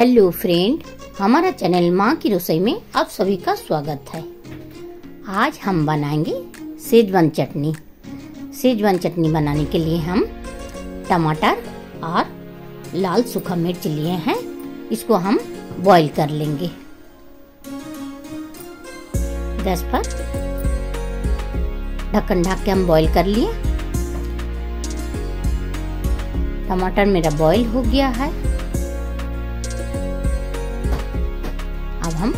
Hello friend, हमारा channel माँ की रसोई में आप सभी का स्वागत है। आज हम बनाएँगे सेजवान चटनी। सेजवान चटनी बनाने के लिए हम टमाटर और लाल सूखा मिर्च लिए हैं। इसको हम बॉईल कर लेंगे। गैस पर ढक्कन ढक के हम बॉईल कर लिए। टमाटर मेरा बॉईल हो गया है। हम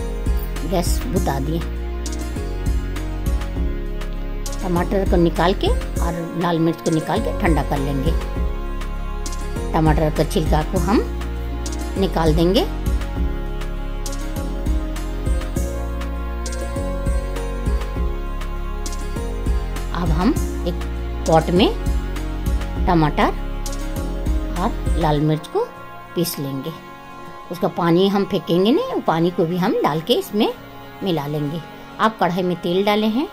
गैस बुता दिए। टमाटर को निकाल के और लाल मिर्च को निकाल के ठंडा कर लेंगे। टमाटर का छिलका को हम निकाल देंगे। अब हम एक पॉट में टमाटर और लाल मिर्च को पीस लेंगे। उसका पानी हम फेंकेंगे नहीं पानी को भी हम डाल के इसमें मिला लेंगे। आप कढ़ाई में तेल डाले हैं,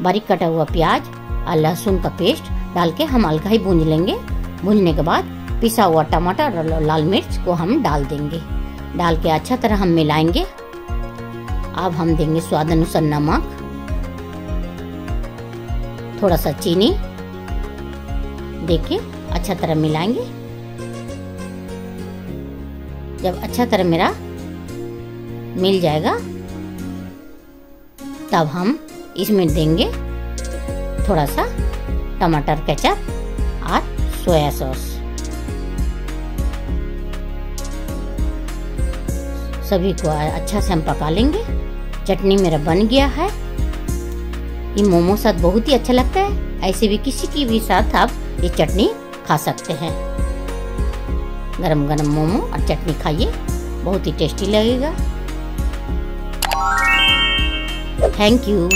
बारीक कटा हुआ प्याज, और लहसुन का पेस्ट डाल के हम हल्का ही भूंज लेंगे। भूंजने के बाद पिसा हुआ टमाटर और लाल मिर्च को हम डाल देंगे। डाल के अच्छा तरह हम मिलाएँगे। अब हम देंगे स्वाद अनुसार नमक, थोड़ा सा चीनी। देखिए अच्छा तरह मिलाएँगे। जब अच्छा तरह मेरा मिल जाएगा, तब हम इसमें देंगे थोड़ा सा टमाटर केचप और सोया सॉस। सभी को अच्छा से हम पका लेंगे। चटनी मेरा बन गया है। ये मोमो साथ बहुत ही अच्छा लगता है। ऐसे भी किसी की भी साथ आप ये चटनी खा सकते हैं। गरम गरम मोमो और चटनी खाइए। बहुत ही टेस्टी लगेगा। Thank you